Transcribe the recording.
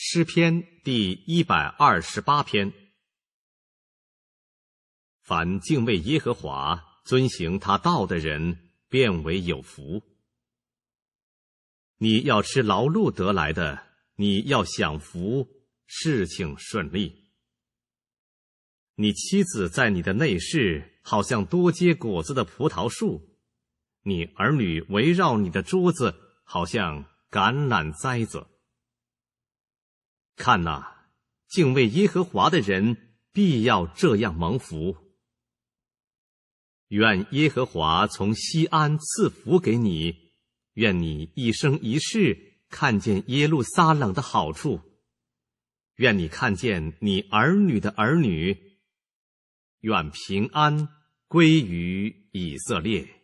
诗篇第一百二十八篇：凡敬畏耶和华、遵行他道的人，便为有福。你要吃劳碌得来的，你要享福，事情顺利。你妻子在你的内室，好像多结果子的葡萄树；你儿女围绕你的桌子，好像橄榄栽子。看呐，敬畏耶和华的人必要这样蒙福。愿耶和华从西安赐福给你，愿你一生一世看见耶路撒冷的好处，愿你看见你儿女的儿女，愿平安归于以色列。